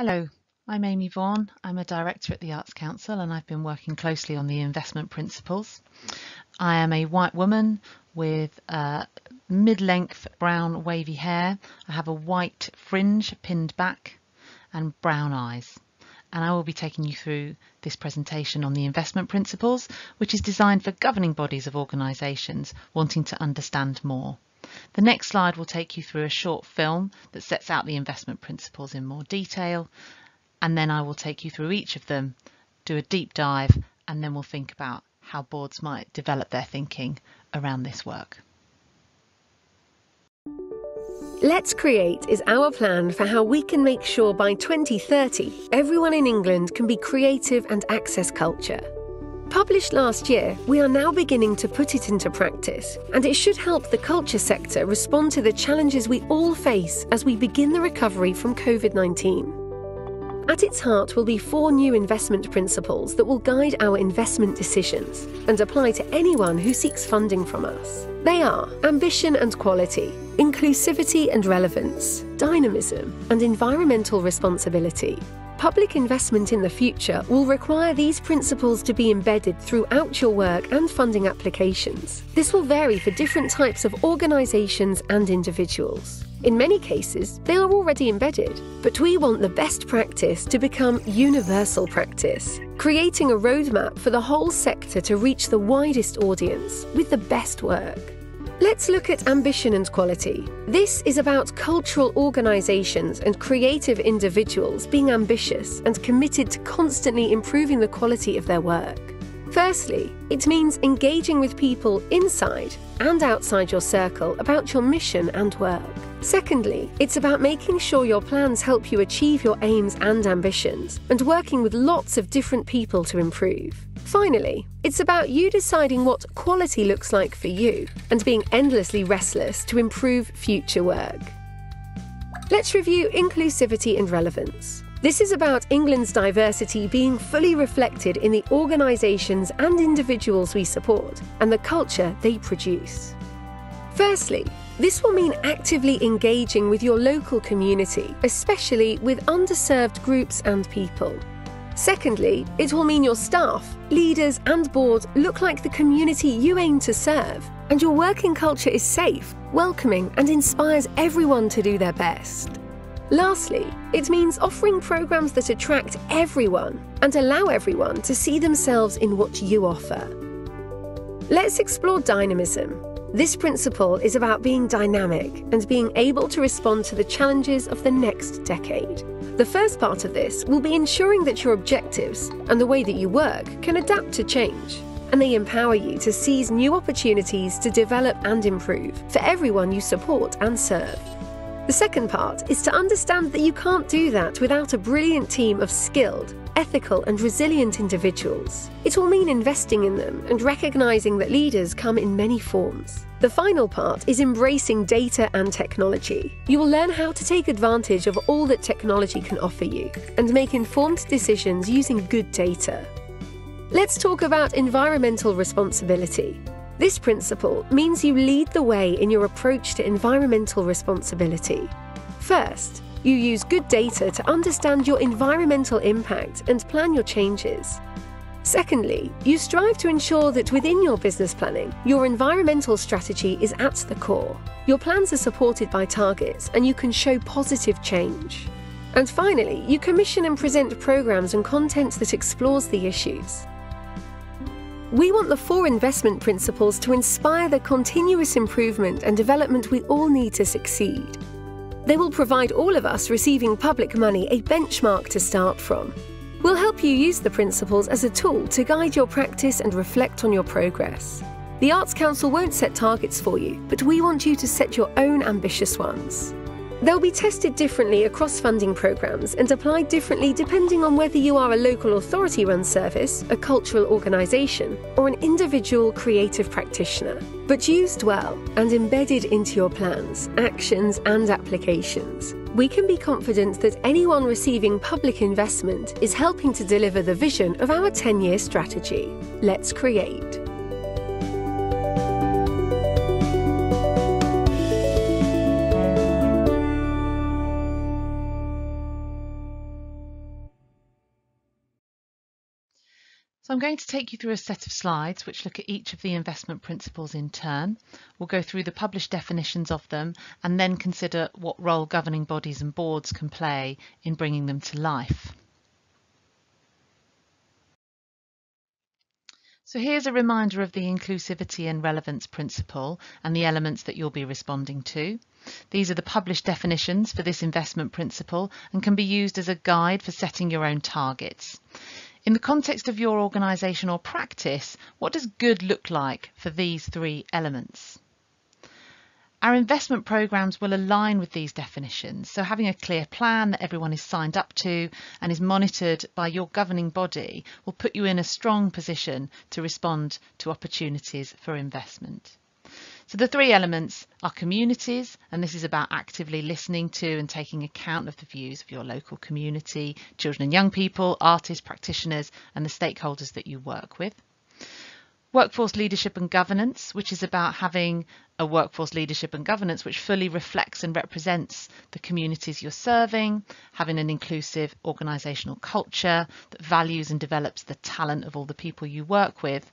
Hello, I'm Amy Vaughan. I'm a director at the Arts Council and I've been working closely on the investment principles. I am a white woman with uh, mid-length brown wavy hair. I have a white fringe pinned back and brown eyes. And I will be taking you through this presentation on the investment principles, which is designed for governing bodies of organisations wanting to understand more. The next slide will take you through a short film that sets out the investment principles in more detail and then I will take you through each of them, do a deep dive and then we'll think about how boards might develop their thinking around this work. Let's Create is our plan for how we can make sure by 2030 everyone in England can be creative and access culture. Published last year, we are now beginning to put it into practice, and it should help the culture sector respond to the challenges we all face as we begin the recovery from COVID 19. At its heart will be four new investment principles that will guide our investment decisions and apply to anyone who seeks funding from us. They are ambition and quality, inclusivity and relevance, dynamism, and environmental responsibility. Public investment in the future will require these principles to be embedded throughout your work and funding applications. This will vary for different types of organisations and individuals. In many cases, they are already embedded, but we want the best practice to become universal practice, creating a roadmap for the whole sector to reach the widest audience with the best work. Let's look at ambition and quality. This is about cultural organisations and creative individuals being ambitious and committed to constantly improving the quality of their work. Firstly, it means engaging with people inside and outside your circle about your mission and work. Secondly, it's about making sure your plans help you achieve your aims and ambitions and working with lots of different people to improve. Finally, it's about you deciding what quality looks like for you and being endlessly restless to improve future work. Let's review inclusivity and relevance. This is about England's diversity being fully reflected in the organisations and individuals we support and the culture they produce. Firstly, this will mean actively engaging with your local community, especially with underserved groups and people. Secondly, it will mean your staff, leaders, and board look like the community you aim to serve, and your working culture is safe, welcoming, and inspires everyone to do their best. Lastly, it means offering programs that attract everyone and allow everyone to see themselves in what you offer. Let's explore dynamism. This principle is about being dynamic and being able to respond to the challenges of the next decade. The first part of this will be ensuring that your objectives and the way that you work can adapt to change, and they empower you to seize new opportunities to develop and improve for everyone you support and serve. The second part is to understand that you can't do that without a brilliant team of skilled, ethical, and resilient individuals. It will mean investing in them and recognizing that leaders come in many forms. The final part is embracing data and technology. You will learn how to take advantage of all that technology can offer you and make informed decisions using good data. Let's talk about environmental responsibility. This principle means you lead the way in your approach to environmental responsibility. First, you use good data to understand your environmental impact and plan your changes. Secondly, you strive to ensure that within your business planning, your environmental strategy is at the core. Your plans are supported by targets and you can show positive change. And finally, you commission and present programs and content that explores the issues. We want the four investment principles to inspire the continuous improvement and development we all need to succeed. They will provide all of us receiving public money a benchmark to start from. We'll help you use the principles as a tool to guide your practice and reflect on your progress. The Arts Council won't set targets for you, but we want you to set your own ambitious ones. They'll be tested differently across funding programmes and applied differently depending on whether you are a local authority run service, a cultural organisation, or an individual creative practitioner. But used well and embedded into your plans, actions, and applications, we can be confident that anyone receiving public investment is helping to deliver the vision of our 10 year strategy. Let's create. Going to take you through a set of slides which look at each of the investment principles in turn. We'll go through the published definitions of them and then consider what role governing bodies and boards can play in bringing them to life. So here's a reminder of the inclusivity and relevance principle and the elements that you'll be responding to. These are the published definitions for this investment principle and can be used as a guide for setting your own targets. In the context of your organisation or practice, what does good look like for these three elements? Our investment programs will align with these definitions, so having a clear plan that everyone is signed up to and is monitored by your governing body will put you in a strong position to respond to opportunities for investment. So the three elements are communities, and this is about actively listening to and taking account of the views of your local community, children and young people, artists, practitioners, and the stakeholders that you work with. Workforce leadership and governance, which is about having a workforce leadership and governance which fully reflects and represents the communities you're serving, having an inclusive organisational culture that values and develops the talent of all the people you work with,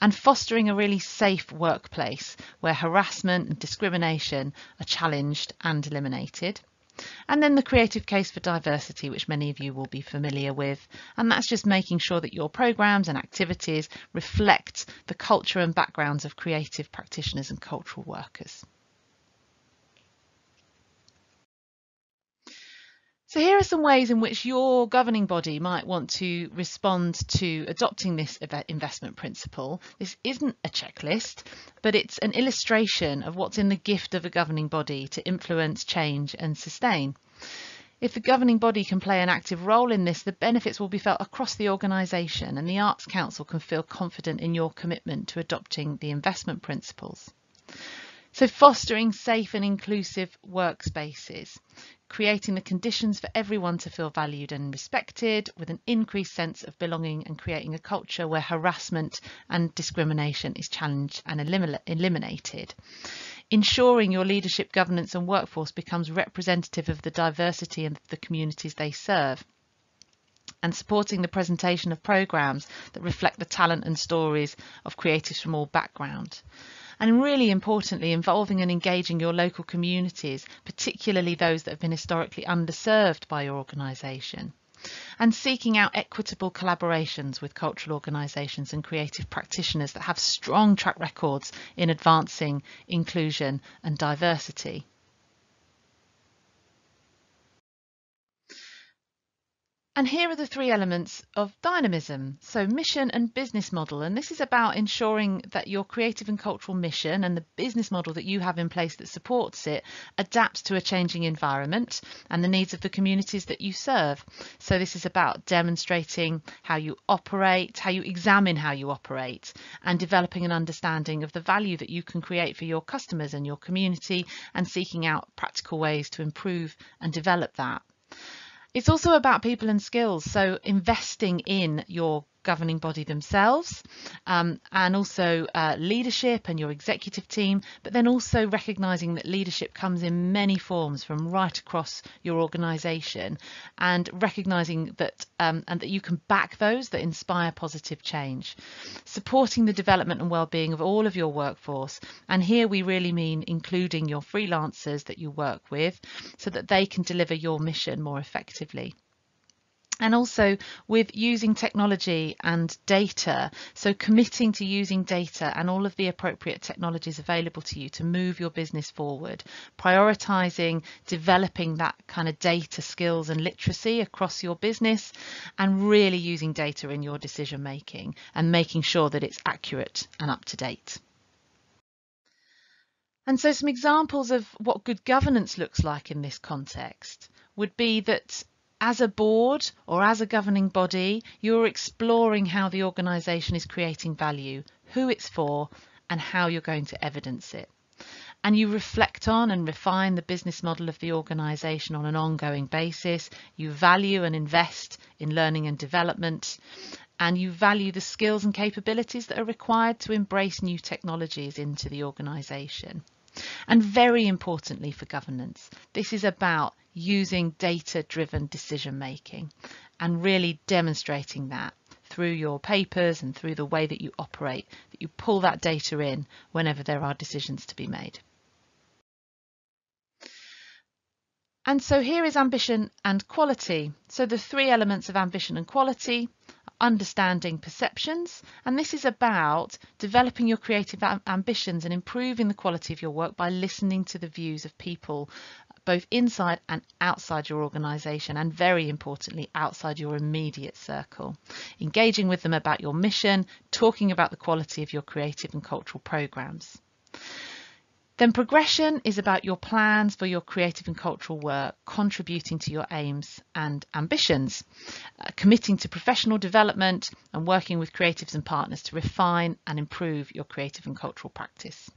and fostering a really safe workplace where harassment and discrimination are challenged and eliminated. And then the creative case for diversity, which many of you will be familiar with. And that's just making sure that your programs and activities reflect the culture and backgrounds of creative practitioners and cultural workers. So here are some ways in which your governing body might want to respond to adopting this investment principle. This isn't a checklist, but it's an illustration of what's in the gift of a governing body to influence, change and sustain. If the governing body can play an active role in this, the benefits will be felt across the organisation and the Arts Council can feel confident in your commitment to adopting the investment principles. So fostering safe and inclusive workspaces, creating the conditions for everyone to feel valued and respected with an increased sense of belonging and creating a culture where harassment and discrimination is challenged and elim eliminated. Ensuring your leadership, governance and workforce becomes representative of the diversity and the communities they serve and supporting the presentation of programmes that reflect the talent and stories of creatives from all backgrounds and really importantly, involving and engaging your local communities, particularly those that have been historically underserved by your organisation. And seeking out equitable collaborations with cultural organisations and creative practitioners that have strong track records in advancing inclusion and diversity. And here are the three elements of dynamism. So mission and business model. And this is about ensuring that your creative and cultural mission and the business model that you have in place that supports it adapts to a changing environment and the needs of the communities that you serve. So this is about demonstrating how you operate, how you examine how you operate and developing an understanding of the value that you can create for your customers and your community and seeking out practical ways to improve and develop that. It's also about people and skills. So investing in your governing body themselves um, and also uh, leadership and your executive team, but then also recognizing that leadership comes in many forms from right across your organization and recognizing that um, and that you can back those that inspire positive change. Supporting the development and well-being of all of your workforce. And here we really mean including your freelancers that you work with so that they can deliver your mission more effectively and also with using technology and data. So committing to using data and all of the appropriate technologies available to you to move your business forward, prioritizing developing that kind of data skills and literacy across your business and really using data in your decision making and making sure that it's accurate and up to date. And so some examples of what good governance looks like in this context would be that as a board or as a governing body, you're exploring how the organisation is creating value, who it's for, and how you're going to evidence it. And you reflect on and refine the business model of the organisation on an ongoing basis. You value and invest in learning and development. And you value the skills and capabilities that are required to embrace new technologies into the organisation. And very importantly for governance, this is about using data driven decision making and really demonstrating that through your papers and through the way that you operate, that you pull that data in whenever there are decisions to be made. And so here is ambition and quality. So the three elements of ambition and quality, are understanding perceptions, and this is about developing your creative ambitions and improving the quality of your work by listening to the views of people both inside and outside your organisation, and very importantly, outside your immediate circle. Engaging with them about your mission, talking about the quality of your creative and cultural programmes. Then progression is about your plans for your creative and cultural work, contributing to your aims and ambitions, uh, committing to professional development and working with creatives and partners to refine and improve your creative and cultural practice.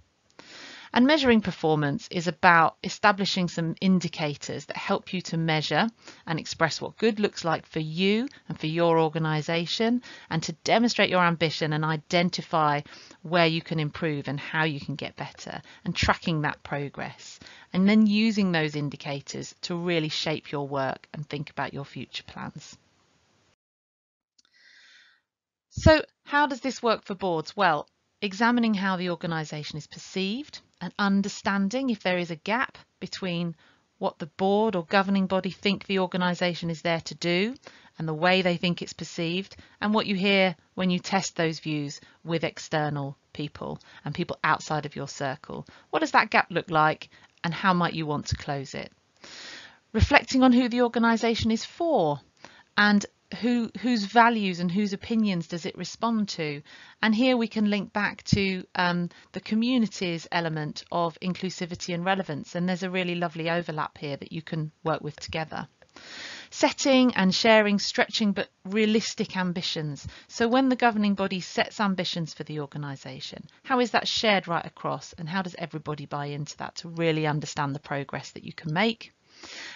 And measuring performance is about establishing some indicators that help you to measure and express what good looks like for you and for your organisation and to demonstrate your ambition and identify where you can improve and how you can get better and tracking that progress and then using those indicators to really shape your work and think about your future plans. So how does this work for boards? Well, examining how the organisation is perceived and understanding if there is a gap between what the board or governing body think the organisation is there to do and the way they think it's perceived and what you hear when you test those views with external people and people outside of your circle. What does that gap look like and how might you want to close it? Reflecting on who the organisation is for and who whose values and whose opinions does it respond to? And here we can link back to um, the communities element of inclusivity and relevance. And there's a really lovely overlap here that you can work with together. Setting and sharing stretching but realistic ambitions. So when the governing body sets ambitions for the organisation how is that shared right across? And how does everybody buy into that to really understand the progress that you can make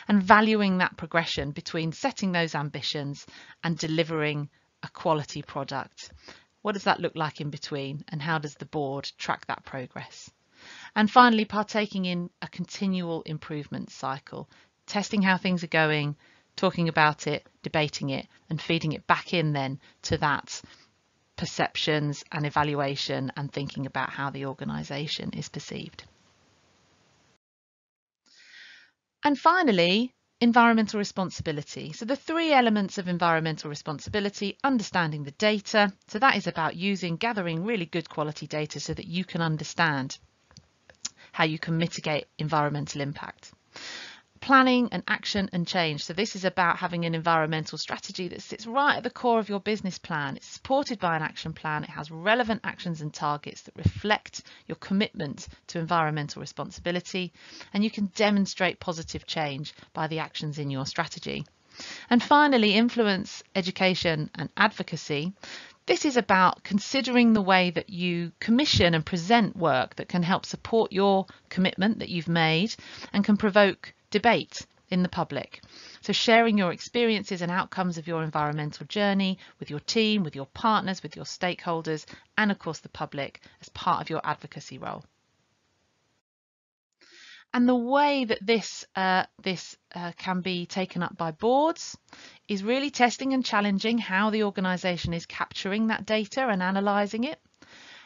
and valuing that progression between setting those ambitions and delivering a quality product. What does that look like in between and how does the board track that progress? And finally, partaking in a continual improvement cycle, testing how things are going, talking about it, debating it, and feeding it back in then to that perceptions and evaluation and thinking about how the organisation is perceived. And finally, environmental responsibility. So the three elements of environmental responsibility, understanding the data. So that is about using, gathering really good quality data so that you can understand how you can mitigate environmental impact planning and action and change. So this is about having an environmental strategy that sits right at the core of your business plan. It's supported by an action plan. It has relevant actions and targets that reflect your commitment to environmental responsibility and you can demonstrate positive change by the actions in your strategy. And finally, influence, education and advocacy. This is about considering the way that you commission and present work that can help support your commitment that you've made and can provoke debate in the public. So sharing your experiences and outcomes of your environmental journey with your team, with your partners, with your stakeholders, and of course the public as part of your advocacy role. And the way that this, uh, this uh, can be taken up by boards is really testing and challenging how the organisation is capturing that data and analysing it,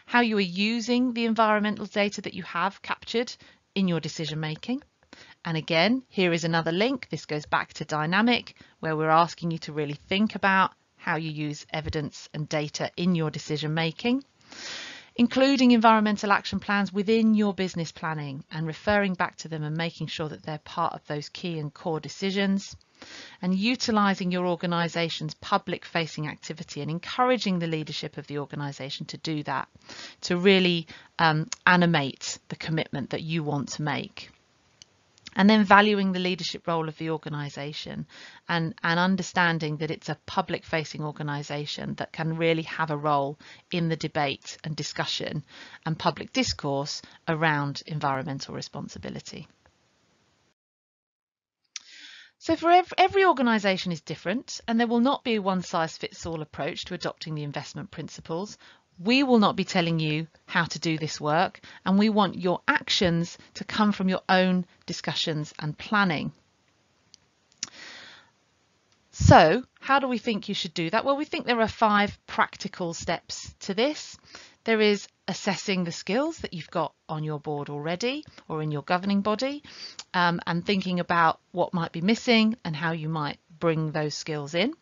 how you are using the environmental data that you have captured in your decision making, and again, here is another link. This goes back to dynamic, where we're asking you to really think about how you use evidence and data in your decision making, including environmental action plans within your business planning and referring back to them and making sure that they're part of those key and core decisions and utilising your organisation's public facing activity and encouraging the leadership of the organisation to do that, to really um, animate the commitment that you want to make and then valuing the leadership role of the organisation and, and understanding that it's a public facing organisation that can really have a role in the debate and discussion and public discourse around environmental responsibility. So for every, every organisation is different and there will not be a one size fits all approach to adopting the investment principles. We will not be telling you how to do this work, and we want your actions to come from your own discussions and planning. So, how do we think you should do that? Well, we think there are five practical steps to this. There is assessing the skills that you've got on your board already or in your governing body um, and thinking about what might be missing and how you might bring those skills in.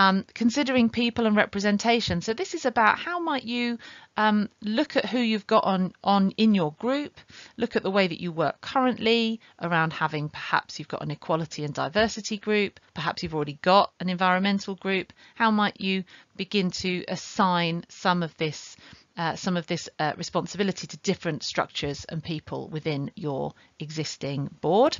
Um, considering people and representation. So this is about how might you um, look at who you've got on, on in your group, look at the way that you work currently around having perhaps you've got an equality and diversity group, perhaps you've already got an environmental group. How might you begin to assign some of this uh, some of this uh, responsibility to different structures and people within your existing board.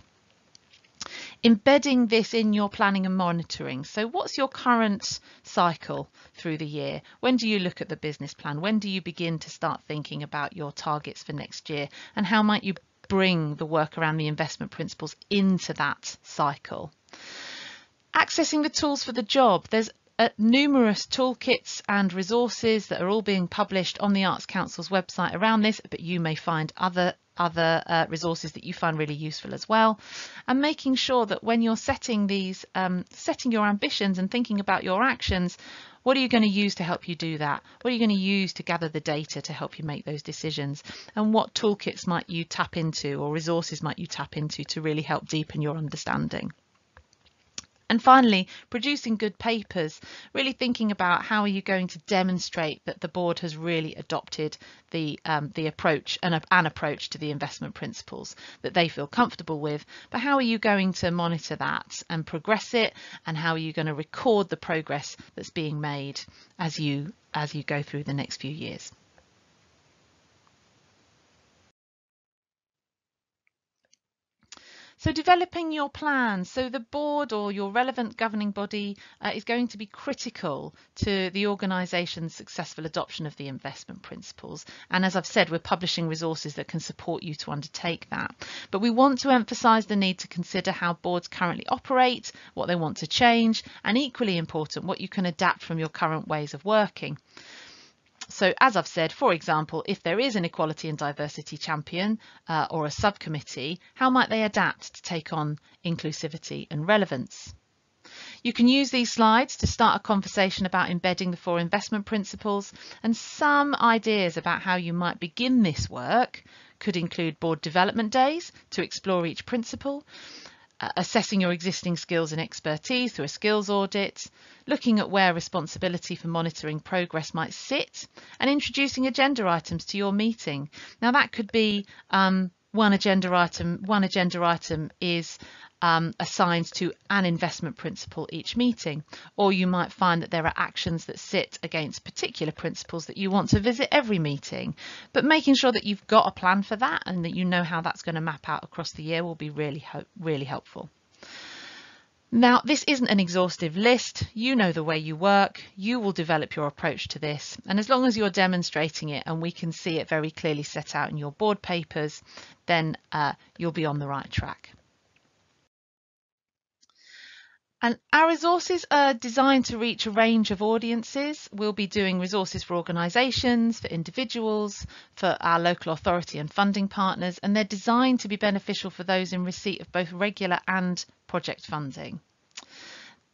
Embedding this in your planning and monitoring. So what's your current cycle through the year? When do you look at the business plan? When do you begin to start thinking about your targets for next year? And how might you bring the work around the investment principles into that cycle? Accessing the tools for the job. There's uh, numerous toolkits and resources that are all being published on the Arts Council's website around this, but you may find other other uh, resources that you find really useful as well. And making sure that when you're setting these um, setting your ambitions and thinking about your actions what are you going to use to help you do that? What are you going to use to gather the data to help you make those decisions? And what toolkits might you tap into or resources might you tap into to really help deepen your understanding and finally, producing good papers, really thinking about how are you going to demonstrate that the board has really adopted the, um, the approach and an approach to the investment principles that they feel comfortable with, but how are you going to monitor that and progress it and how are you going to record the progress that's being made as you, as you go through the next few years. So developing your plan. So the board or your relevant governing body uh, is going to be critical to the organisation's successful adoption of the investment principles. And as I've said, we're publishing resources that can support you to undertake that. But we want to emphasise the need to consider how boards currently operate, what they want to change, and equally important, what you can adapt from your current ways of working. So as I've said, for example, if there is an equality and diversity champion uh, or a subcommittee, how might they adapt to take on inclusivity and relevance? You can use these slides to start a conversation about embedding the four investment principles and some ideas about how you might begin this work could include board development days to explore each principle, uh, assessing your existing skills and expertise through a skills audit, looking at where responsibility for monitoring progress might sit, and introducing agenda items to your meeting. Now that could be um, one agenda item. One agenda item is um, assigned to an investment principle each meeting. Or you might find that there are actions that sit against particular principles that you want to visit every meeting. But making sure that you've got a plan for that and that you know how that's going to map out across the year will be really, really helpful. Now, this isn't an exhaustive list. You know the way you work. You will develop your approach to this. And as long as you're demonstrating it and we can see it very clearly set out in your board papers, then uh, you'll be on the right track. And our resources are designed to reach a range of audiences. We'll be doing resources for organisations, for individuals, for our local authority and funding partners, and they're designed to be beneficial for those in receipt of both regular and project funding.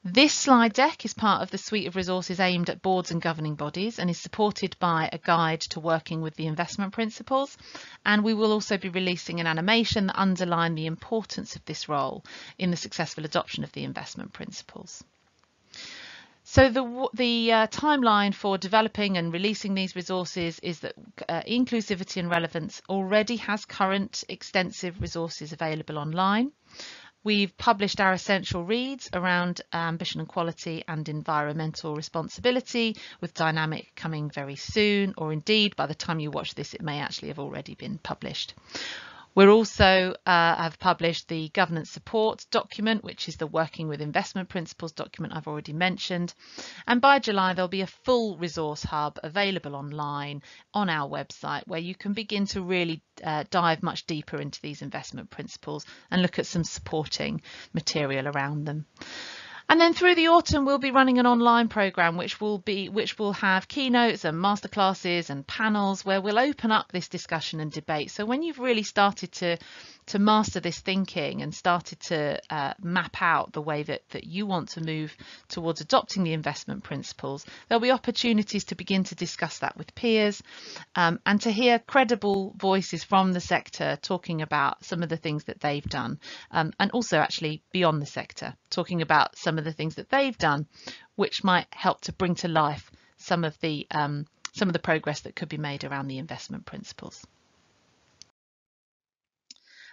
This slide deck is part of the suite of resources aimed at boards and governing bodies and is supported by a guide to working with the investment principles. And we will also be releasing an animation that underline the importance of this role in the successful adoption of the investment principles. So the, the uh, timeline for developing and releasing these resources is that uh, inclusivity and relevance already has current extensive resources available online. We've published our essential reads around uh, ambition and quality and environmental responsibility with Dynamic coming very soon, or indeed by the time you watch this, it may actually have already been published. We're also uh, have published the governance support document, which is the working with investment principles document I've already mentioned. And by July, there'll be a full resource hub available online on our website where you can begin to really uh, dive much deeper into these investment principles and look at some supporting material around them. And then through the autumn, we'll be running an online program which will be which will have keynotes and masterclasses and panels where we'll open up this discussion and debate. So when you've really started to to master this thinking and started to uh, map out the way that, that you want to move towards adopting the investment principles, there'll be opportunities to begin to discuss that with peers um, and to hear credible voices from the sector talking about some of the things that they've done um, and also actually beyond the sector, talking about some of the things that they've done which might help to bring to life some of the um, some of the progress that could be made around the investment principles.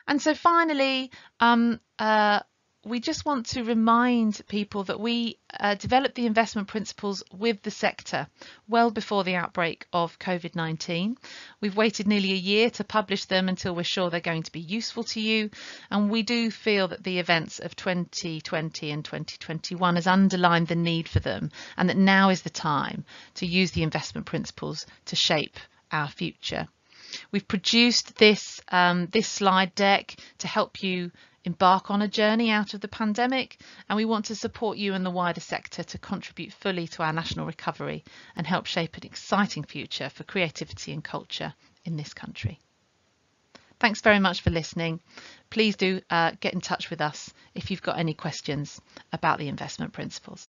And so finally, um, uh, we just want to remind people that we uh, developed the investment principles with the sector well before the outbreak of COVID-19. We've waited nearly a year to publish them until we're sure they're going to be useful to you. And we do feel that the events of 2020 and 2021 has underlined the need for them and that now is the time to use the investment principles to shape our future. We've produced this, um, this slide deck to help you embark on a journey out of the pandemic and we want to support you and the wider sector to contribute fully to our national recovery and help shape an exciting future for creativity and culture in this country. Thanks very much for listening. Please do uh, get in touch with us if you've got any questions about the investment principles.